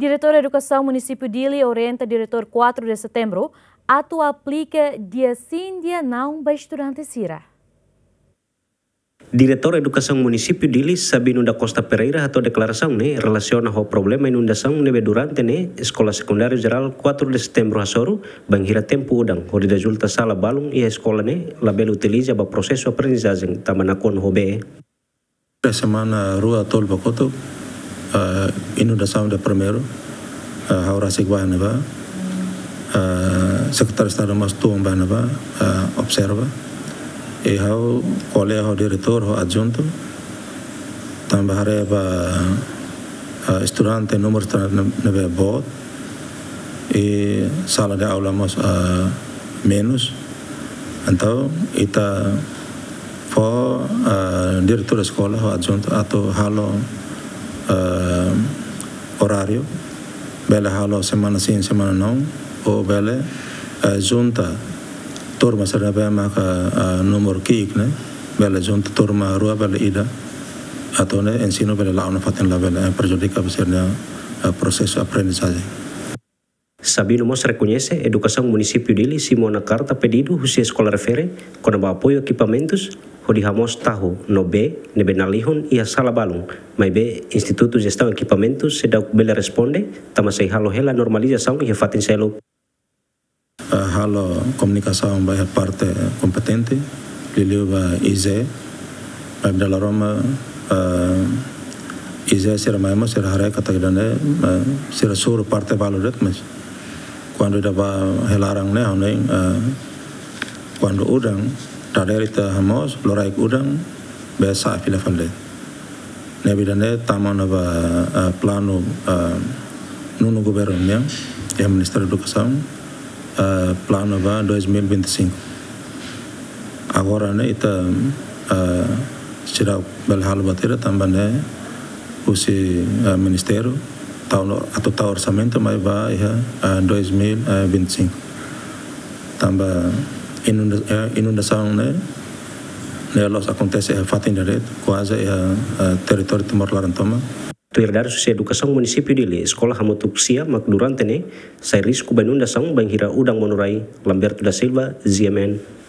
Diretor Educação Município Dili orienta diretor 4 de setembro atu aplica dia sim dia não para estudante Sira. Diretor Educação Município Dili Sabino da Costa Pereira atau declaração né relaciona ao problema inundação neve durante né Escola Secundária Geral 4 de setembro hasoro banghira tempo udang onde resulta sala balung e a escola né label utiliza para processo aprendizagem tamanakon hobe. A semana rua tol bakoto uh, inundação da primeiro uh, haura sigwa neva uh, sekretaris Estado mas tuang neva uh, observa e hau kole hau diretor hau adjunto tambah hari ba uh, estudante nomor neve bot. E sala de aula mas uh, menos então ita fo uh, diretor sekolah hau adjunto atau halo uh, horário bele halo semana sim semana não ou bele uh, junta turma serna bema uh, nomor kiik ne? Bela junta turma rua bela ida. Atau ne ensino bela launa fatin la bela perjudica besernya uh, processo aprendizagem Sabino Mos reconhece Educação Município dele Simona Carta pedido husia escola refere com apoio equipamentos Hodi Hamos tahu no B, ne benalihon ia sala balung. Mai B, Instituto Gestão Equipamentos se bela responde, tamasai halo hela normalização e fatin selo uh, halo comunicação vai a parte competente liliu va IZE vai dalla Roma uh, IZE sira maima sira hare kata gidane uh, sira suru parte valudet mas quando da va helarang ne quando udang taderita hamos loraik udang biasa fila falle ne bidane tamana uh, plano nunu governo ya Ministério da Educação uh, plano va 2025. Agora né ita uh, bel hal batera também né usi ministério tahun atau tahun orçamento mas vai ya uh, 2025. Tambah inunda, uh, inundação né los acontece a fatin direto quase a uh, território Timor Larantoma. Tuirdar Susi Educação Município Dili, Sekolah Hamutuksia Mak Durante ne, sai risco benunda sang banghira udang monurai, Lamberto da Silva, ZMN.